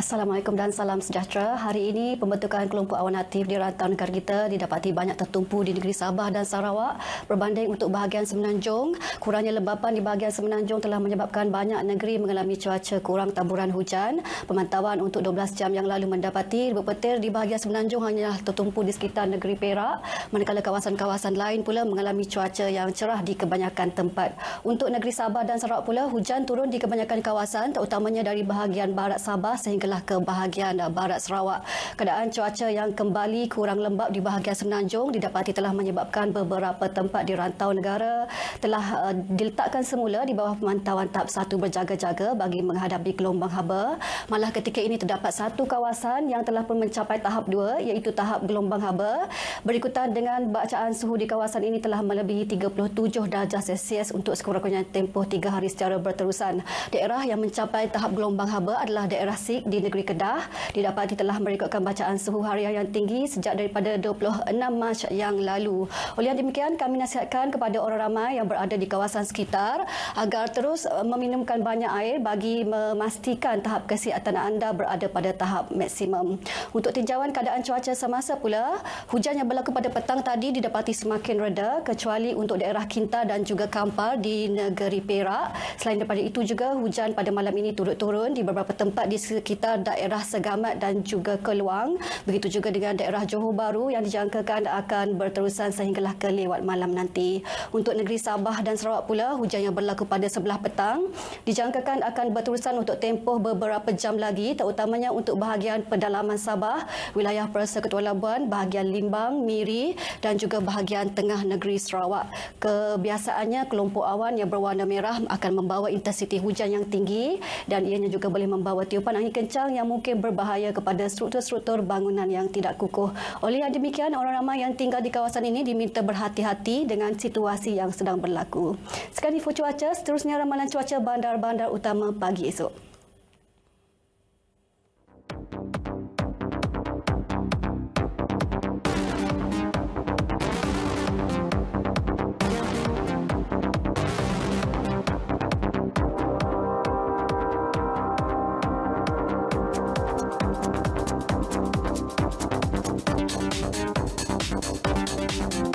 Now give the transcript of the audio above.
Assalamualaikum dan salam sejahtera. Hari ini pembentukan kelompok awan aktif di rantau negara kita didapati banyak tertumpu di negeri Sabah dan Sarawak berbanding untuk bahagian Semenanjung. Kurangnya lembapan di bahagian Semenanjung telah menyebabkan banyak negeri mengalami cuaca kurang taburan hujan. Pemantauan untuk 12 jam yang lalu mendapati ribuan petir di bahagian Semenanjung hanya tertumpu di sekitar negeri Perak manakala kawasan-kawasan lain pula mengalami cuaca yang cerah di kebanyakan tempat. Untuk negeri Sabah dan Sarawak pula hujan turun di kebanyakan kawasan terutamanya dari bahagian barat Sabah sehingga sehinggalah ke bahagian barat Sarawak. Keadaan cuaca yang kembali kurang lembap di bahagian Semenanjung didapati telah menyebabkan beberapa tempat di rantau negara telah uh, diletakkan semula di bawah pemantauan tahap satu berjaga-jaga bagi menghadapi gelombang haba. Malah ketika ini terdapat satu kawasan yang telah pun mencapai tahap dua iaitu tahap gelombang haba. Berikutan dengan bacaan suhu di kawasan ini telah melebihi 37 darjah Celsius untuk sekurang-kurangnya tempoh tiga hari secara berterusan. Daerah yang mencapai tahap gelombang haba adalah daerah Sik di negeri Kedah didapati telah merekodkan bacaan suhu harian yang tinggi sejak daripada 26 Mac yang lalu. Oleh demikian, kami nasihatkan kepada orang ramai yang berada di kawasan sekitar agar terus uh, meminumkan banyak air bagi memastikan tahap kesihatan anda berada pada tahap maksimum. Untuk tinjauan keadaan cuaca semasa pula, hujan yang berlaku pada petang tadi didapati semakin reda kecuali untuk daerah Kinta dan juga Kampar di negeri Perak. Selain daripada itu juga, hujan pada malam ini turut-turun di beberapa tempat di sekitar sekitar daerah Segamat dan juga Keluang. Begitu juga dengan daerah Johor Bahru yang dijangkakan akan berterusan sehinggalah ke lewat malam nanti. Untuk negeri Sabah dan Sarawak pula, hujan yang berlaku pada sebelah petang dijangkakan akan berterusan untuk tempoh beberapa jam lagi terutamanya untuk bahagian pedalaman Sabah, wilayah Persekutuan Labuan, bahagian Limbang, Miri dan juga bahagian tengah negeri Sarawak. Kebiasaannya kelompok awan yang berwarna merah akan membawa intensiti hujan yang tinggi dan ianya juga boleh membawa tiupan angin kencang yang mungkin berbahaya kepada struktur-struktur bangunan yang tidak kukuh. Oleh yang demikian, orang ramai yang tinggal di kawasan ini diminta berhati-hati dengan situasi yang sedang berlaku. Sekarang info cuaca, seterusnya ramalan cuaca bandar-bandar utama pagi esok. you.